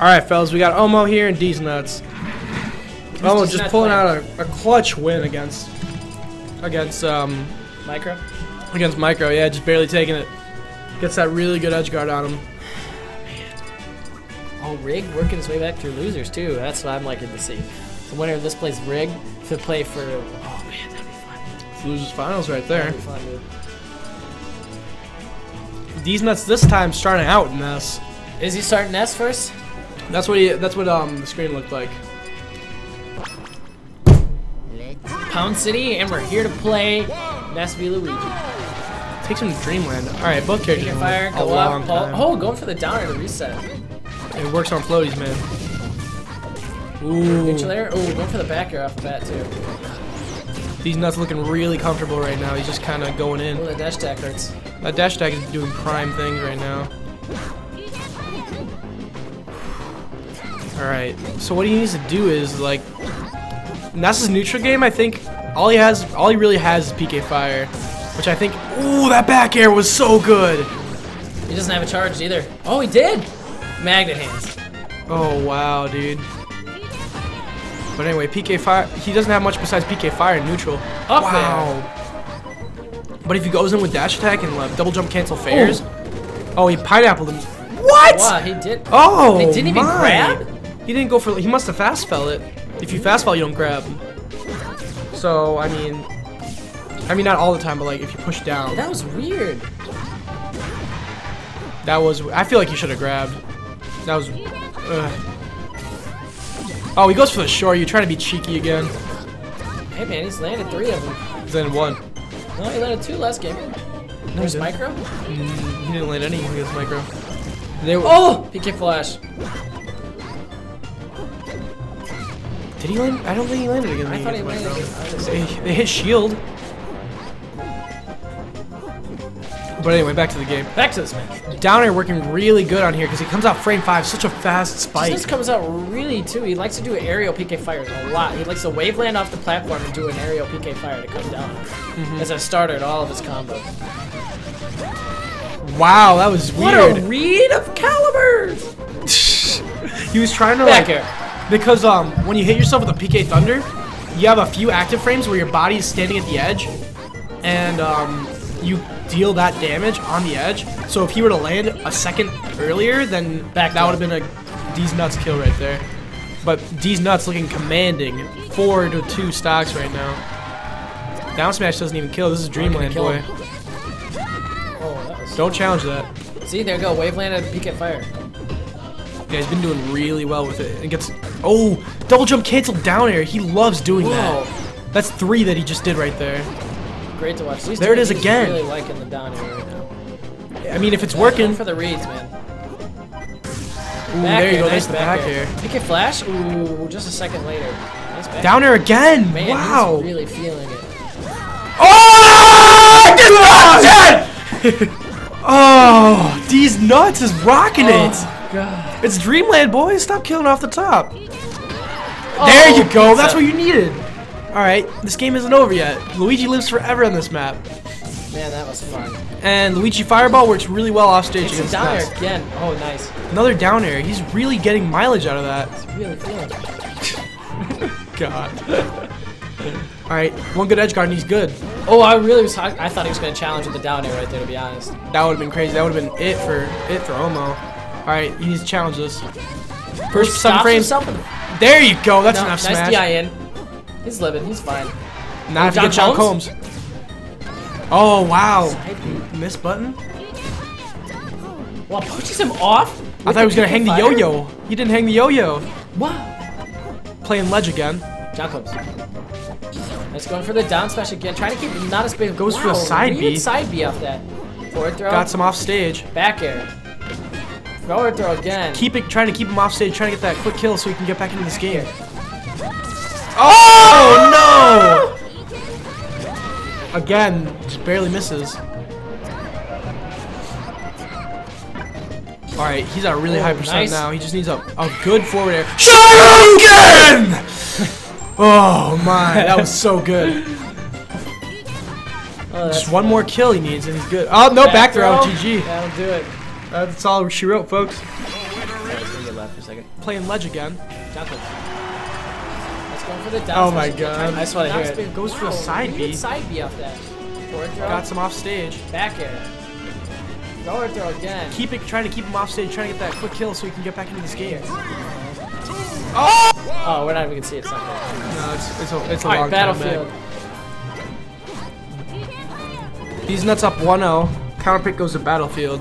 Alright, fellas, we got Omo here and Deeznuts. Omo just pulling out a, a clutch win against against um Micro. against Micro, yeah, just barely taking it. Gets that really good edge guard on him. Oh, Rig working his way back through losers too. That's what I'm liking to see. The winner of this plays Rig to play for. Oh man, that'd be fun. It's losers finals right there. That'd be fun, dude. Deeznuts this time starting out in this. Is he starting S first? That's what he that's what um the screen looked like. Pound City, and we're here to play v Luigi. Takes him to Dreamland. Alright, both You characters fire, go up. Oh, oh, going for the down air to reset. It works on floaties, man. Ooh. Neutral air. Oh, going for the back air off the bat too. Deeznuts looking really comfortable right now. He's just kind of going in. Oh, the dash attack hurts. That dash attack is doing prime things right now. Alright, so what he needs to do is, like, Ness's neutral game, I think, all he has, all he really has is PK Fire. Which I think, ooh, that back air was so good! He doesn't have a charge either. Oh, he did! Magnet hands. Oh, wow, dude. But anyway, PK Fire, he doesn't have much besides PK Fire and neutral. Up wow. But if he goes in with dash attack and uh, double jump cancel fairs, oh, he pineappled him. What? Wow, he did. Oh, They didn't even my. grab? He didn't go for. He must have fast fell it. If you fast fall, you don't grab. So I mean, I mean not all the time, but like if you push down, That was weird. that was. I feel like you should have grabbed. That was. ugh. Oh, he goes for the short. You're trying to be cheeky again. Hey man, he's landed three of them. He's in one. No, he landed two last game. There's didn't. micro. Mm, he didn't land any against micro. They were, Oh, PK flash. Did he land? I don't think he landed against I thought he landed. They, they hit shield. But anyway, back to the game. Back to this man. Down air working really good on here because he comes out frame five, such a fast spike. This comes out really too. He likes to do aerial PK fires a lot. He likes to wave land off the platform and do an aerial PK fire to come down. Mm-hmm. As a starter in all of his combos. Wow, that was weird. What a read of calibers! he was trying to Back like air. Because um when you hit yourself with a PK Thunder, you have a few active frames where your body is standing at the edge, and um you deal that damage on the edge. So if he were to land a second earlier, then Back that would have been a Deeznuts kill right there. But Deeznuts looking commanding, four to two stocks right now. Down smash doesn't even kill. This is Dreamland boy. Oh, that was. Don't challenge that. See, there you go. Wave land and PK fire. Yeah, he's been doing really well with it. And gets oh, double jump cancel down air. He loves doing Whoa. that. That's three that he just did right there. Great to watch. These There it is two is teams again. really liking the down air right now. I mean, if it's working, for the reads, man. ooh, Back there you air, go. nice There's the back air. PK flash. Ooh, just a second later. Nice back. Down air again. Man, wow. he's really feeling it. Oh, nuts! oh, Deeznuts is rocking it. Oh. God. It's Dreamland, boys. Stop killing off the top. Oh, there Oh, you go. That's what you needed. All right, this game isn't over yet. Luigi lives forever on this map. Man, that was fun. And Luigi Fireball works really well off stage It's down air again. Oh, nice. Another down air. He's really getting mileage out of that. He's really it. God. All right, one good edge guard and he's good. Oh, I really was. I thought he was going to challenge with the down air right there, to be honest. That would have been crazy. That would have been it for it for Omo. All right, he needs to challenge this. First seven Stops frames. There you go. That's No, enough nice smash. DI in. He's living. He's fine. Not if you John get John Combs? Combs. Oh wow, miss button. Well, pushes him off. I thought he was gonna hang the yo-yo. He didn't hang the yo-yo. Wow. Playing ledge again. John comes. Let's going for the down smash again. Trying to keep it not as big. Goes for the side weird B. Side B off that. Forward throw. Got some off stage. Back air. Forward throw again. Keep it, trying to keep him off stage, trying to get that quick kill so he can get back into this game. Oh no! Again, just barely misses. All right, he's at a really Oh, high percent nice. now. He just needs a, a good forward air. Shoryuken! oh my, that was so good. Oh, Just one more kill he needs and he's good. Oh no, back, throw. GG. That'll do it. That's all she wrote, folks. Yeah, it's gonna get left for a second. Playing ledge again. Let's go for the Oh my. God. I just want to hear it. goes for a side B. Side B off that. Got some off stage. Back air. Forward throw again. Keep it, trying to keep him off stage, trying to get that quick kill so he can get back into this game. Oh! Oh, we're not even gonna see it. It's. No, it's it's a, it's a All long right, Battlefield. time. Deeznuts up 1-0. Counter pick goes to Battlefield.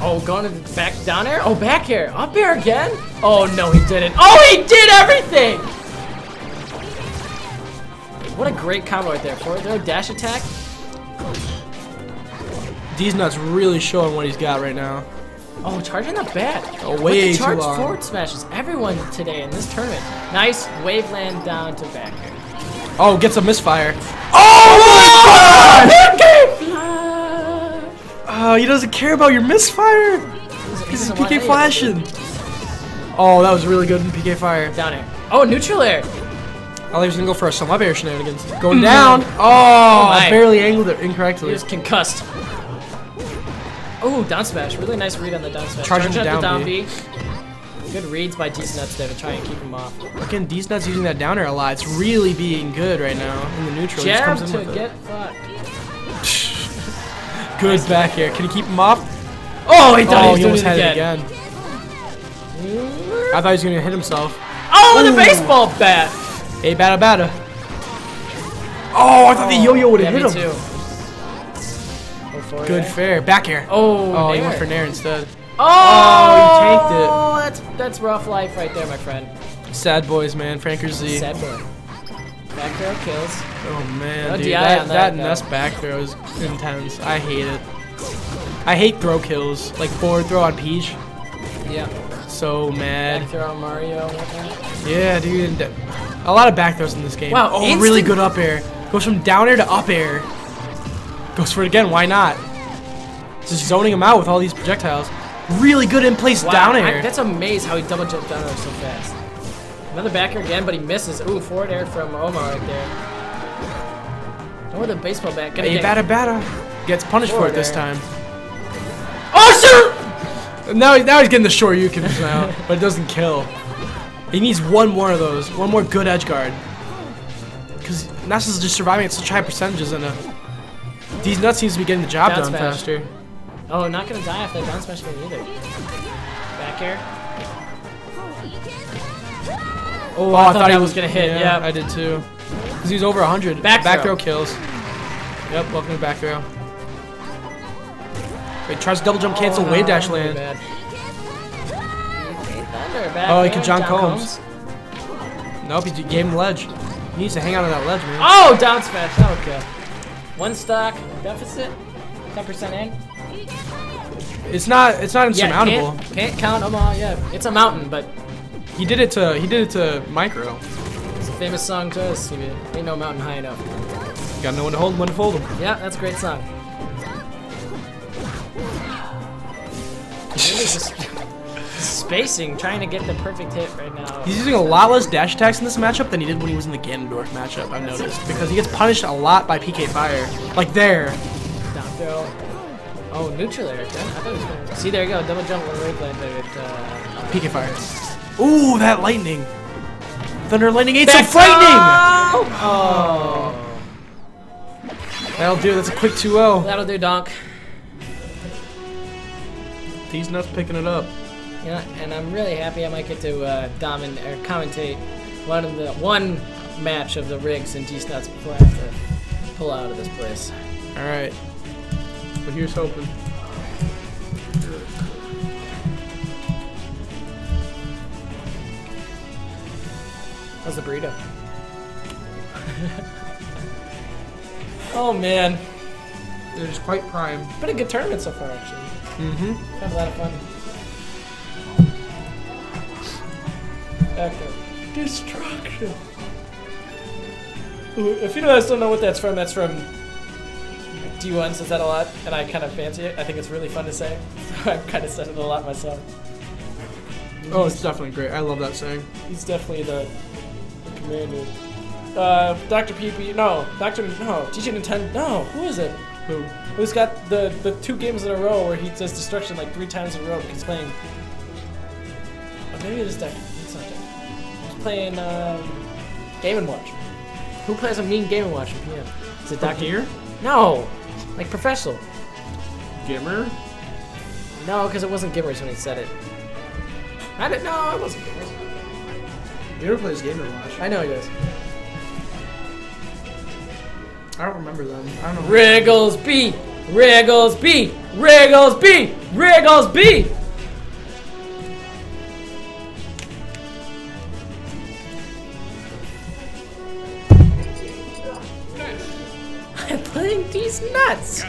Oh, going to the back down air. Oh, back air. Up air again. Oh no, he didn't. Oh, he did everything. What a great combo right there. Forward throw, dash attack. Deeznuts really showing what he's got right now. Oh, charging the bat. Oh, way With the charge forward smashes. Everyone today in this tournament. Nice wave land down to back air. Oh, gets a misfire. Oh, oh my god! Oh, he doesn't care about your misfire. He's doesn't want any PK flashing. Oh, that was really good in PK fire. Down air. Oh, neutral air. I thought he was gonna go for some up air shenanigans. Going down. Oh, oh I barely angled it He incorrectly. was concussed. Oh, down smash. Really nice read on the down smash. Charging the down down B. B. Good reads by Deeznuts there to try and keep him off. Again, Deeznuts using that down air a lot. It's really being good right now in the neutral. He just Jab comes in to with it. get fucked. Good back air. Can he keep him off? Oh, he thought Oh, he he almost doing had it it again. again. I thought he was gonna hit himself. Oh, with a baseball bat. Hey, bada bada. Oh, I thought the oh, yo-yo would Yeah, have me hit him. too. Oh, for. Good fair. Back air. Oh, Oh, he went for Nair instead. Oh, oh he tanked it. Oh, that's that's rough life right there, my friend. Sad boys, man. Franker Z. Sad boy. Throw kills. Oh man, No dude, that, that, that. Ness back throw is intense. I hate it. I hate throw kills, like forward throw on Peach. Yeah. So mad. Back throw on Mario. Yeah, dude. A lot of back throws in this game. Wow, Oh, really good up air. Goes from down air to up air. Goes for it again. Why not? Just zoning him out with all these projectiles. Really good in place Wow, down I- air. that's amazing how he double jumped down air so fast. Another back air again, but he misses. Ooh, forward air from Omar right there. Oh, the baseball bat. Gonna Hey, bada bada. Gets punished for Forward it this air. time. Oh, sure! Now, now he's getting the Shoryukens now, but it doesn't kill. He needs one more of those. One more good edge guard. Because Ness is just surviving at such high percentages, and uh, Deeznuts seems to be getting the job Down done smash. faster. Oh, not gonna die off that down smash game either. Back air. Oh, oh, I thought he was gonna hit, Yeah, yep. I did too. Because he's over 100. Back back throw. throw kills. Yep, welcome to back throw. Wait, tries to double jump cancel Oh, wave dash land. bad. Oh, he air, could John Combs. Nope, he gave him ledge. He needs to hang out on that ledge, man. Oh, down smash. That would. One stock deficit. 10% in. It's not. It's not Yeah, insurmountable. can't, can't count them all. Yeah, it's a mountain, but He did it to. He did it to micro. it's a famous song to us. You ain't no mountain high enough. You gotta know when to hold, him, when to fold him. Yeah, that's a great song. Just spacing, trying to get the perfect hit right now. He's using a lot less dash attacks in this matchup than he did when he was in the Ganondorf matchup. I've noticed because he gets punished a lot by PK Fire. Like there. Down throw. Oh, neutral air. I thought he was gonna. See, there you go. Double jump one wave there. At, uh, PK Fire. Ooh, that lightning. Thunder Lightning 8 so frightening! Oh. That'll do. That's a quick 2-0. That'll do, Donk. Deeznuts picking it up. Yeah, and I'm really happy I might get to uh, domin or commentate one of the one match of the rigs and D nuts before I have to pull out of this place. All right. But here's hoping. How's the burrito? oh man, It is quite prime. it's been a good tournament so far actually. Mm-hmm. Had a lot of fun. Echo. Destruction. Ooh, If you guys don't know what that's from, that's from D1 says that a lot, and I kind of fancy it. I think it's really fun to say. So I've kind of said it a lot myself. Oh, it's definitely great. I love that saying. He's definitely the, commander. Uh, Dr. PP, no, Dr. No, DJ Nintendo, no, who is it? Who? Who's got the, the two games in a row where he does destruction like three times in a row because he's playing Oh, maybe it is Deck. It's not Deck. He's playing um, Game and Watch. Who plays a mean Game and Watch in PM? Is it Dr. here? No, like professional. Gimmer? No, because it wasn't Gimmers when he said it. I didn't know it wasn't Gimmers. Gimmer plays Gamer Watch. I know he does. I don't remember them. I don't know. Wriggles B, Wriggles B, Wriggles B, Wriggles B. I'm playing these nuts.